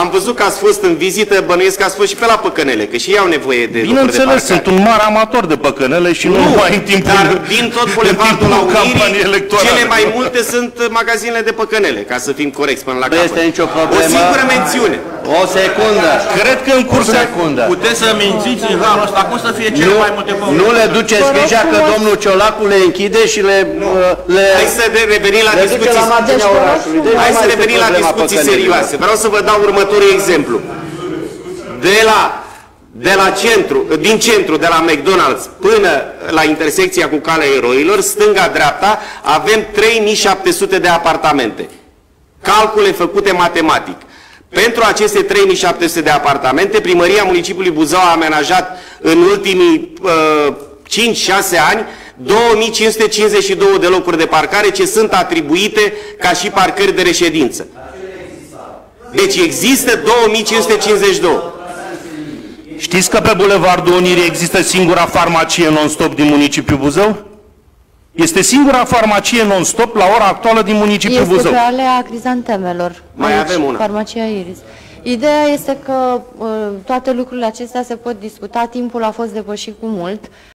Am văzut că ați fost în vizită, bănuiesc că ați fost și pe la Păcănele, că și ei au nevoie de locuri de Bineînțeles, parcare. sunt un mare amator de păcănele și nu, Nu, numai în timpul, dar din tot în bulevardul la timpul campaniei Unirii, electorale. cele mai multe sunt magazinele de păcănele, ca să fim corecți până la Nu capăt. este nicio O problemă. singură mențiune. O secundă. Cred că în O cursul secundă. Puteți să mințiți în halul ăsta, cum să fie cel Nu, mai multe nu le duceți Vă rog grija că frumos. domnul Ciolacu le închide și le, uh, le, Hai să de- revenim la le duce discuții. la marginea Deci, vă rog orașului. Deci Hai nu să mai este revenim la problema discuții păcănelilor. serioase. Vreau să vă dau următorul exemplu. De la, de la centru, din centru, de la McDonald's până la intersecția cu calea eroilor, stânga-dreapta, avem 3700 de apartamente. Calcule făcute matematic. Pentru aceste 3700 de apartamente, primăria municipiului Buzău a amenajat în ultimii uh, 5-6 ani 2552 de locuri de parcare ce sunt atribuite ca și parcări de reședință. Deci există 2552. Știți că pe Bulevardul Unirii există singura farmacie non-stop din municipiul Buzău? Este singura farmacie non-stop la ora actuală din municipiul Este Buzău. pe alea crizantemelor. Mai avem una. Farmacia Iris. Ideea este că uh, toate lucrurile acestea se pot discuta, timpul a fost depășit cu mult.